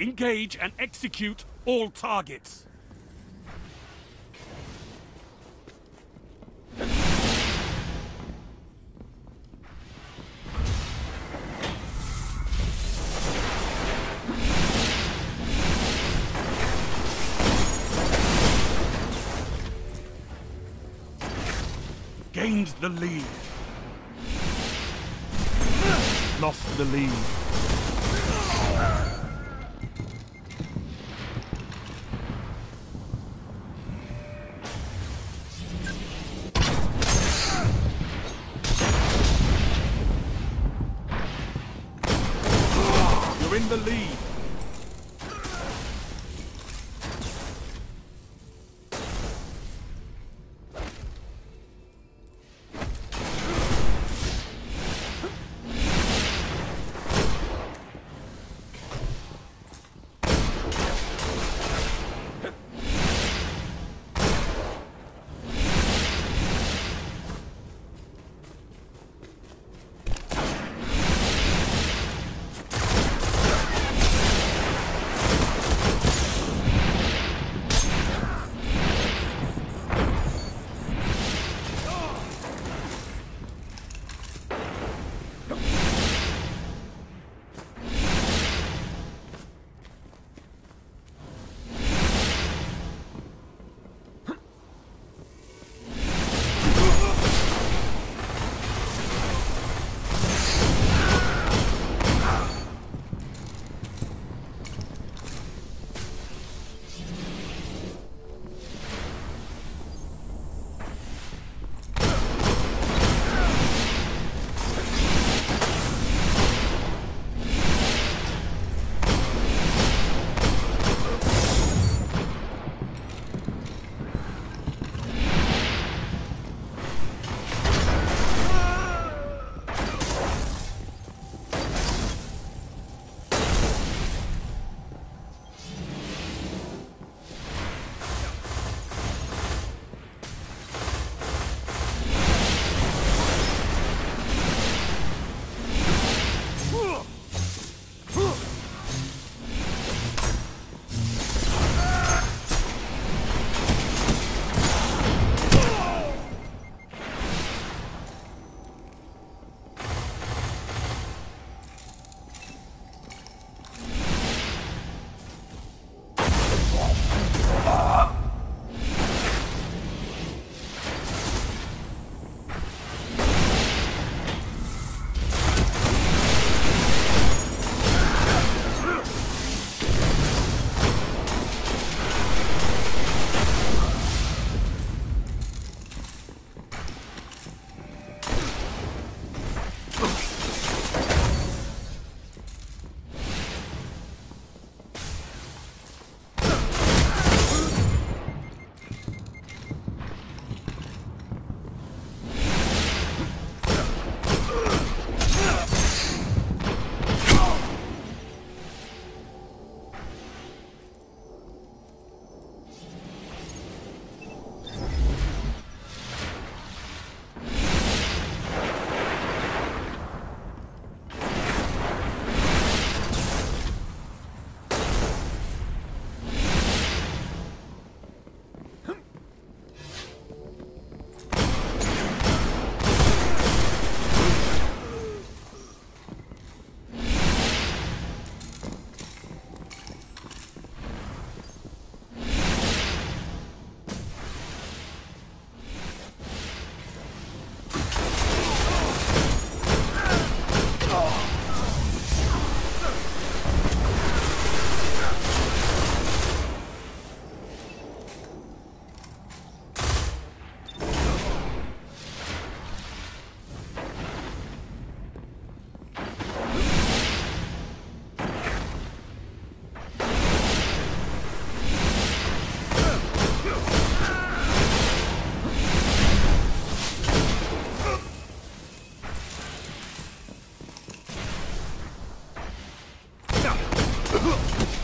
Engage and execute all targets. Gained the lead. Lost the lead. In the lead.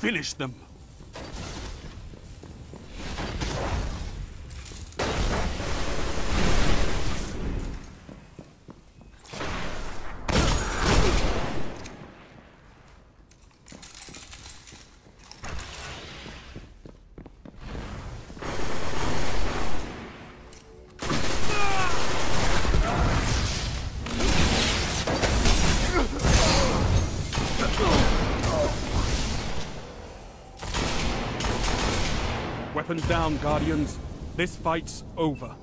Finish them. Weapons down, Guardians. This fight's over.